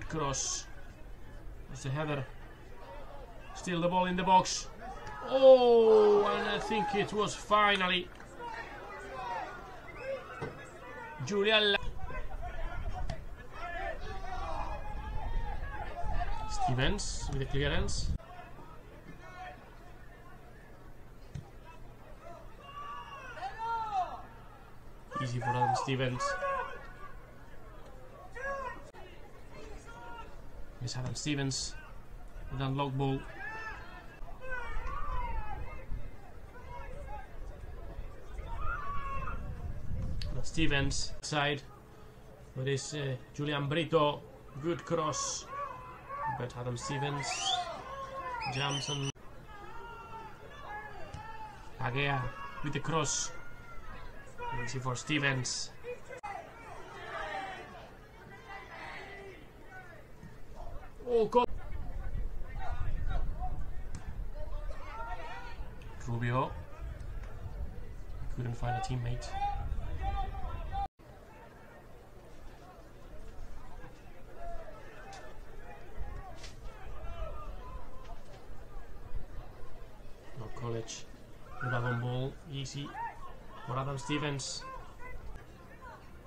cross. It's a header. Still the ball in the box. Oh, and I think it was finally Julian. Stevens with the clearance. Easy for Adam Stevens. Here's Adam Stevens with unlock ball. Now Stevens side. But is uh, Julian Brito. Good cross. But Adam Stevens. Johnson. Agea with the cross. Easy for Stevens. Oh God! Rubio couldn't find a teammate. No college. Dragon ball, easy for Adam Stevens.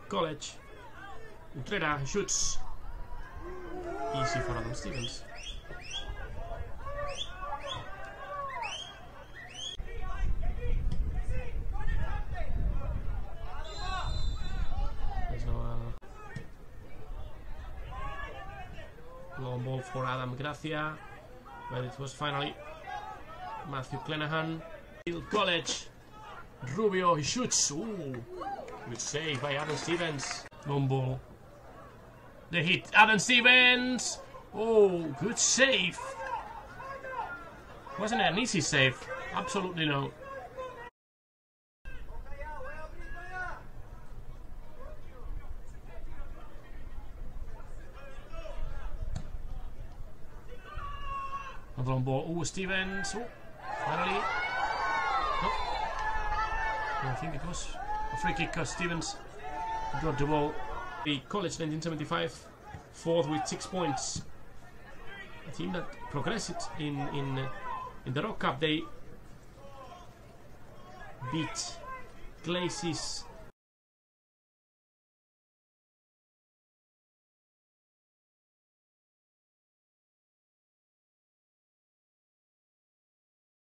College. Utrera shoots. Easy for Adam Stevens. There's no uh, long ball for Adam Gracia, but it was finally Matthew Clenahan. Hill College. Rubio, he shoots. Ooh, good save by Adam Stevens. Long ball. The hit, Adam Stevens. Oh, good save. Wasn't it an easy save? Absolutely no. Another on ball. Oh, Stevens. Oh, finally. No. I think it was a free kick. Uh, Stevens got the ball. The college 1975, fourth with six points. A team that progressed in in in the Rock Cup. They beat Glacis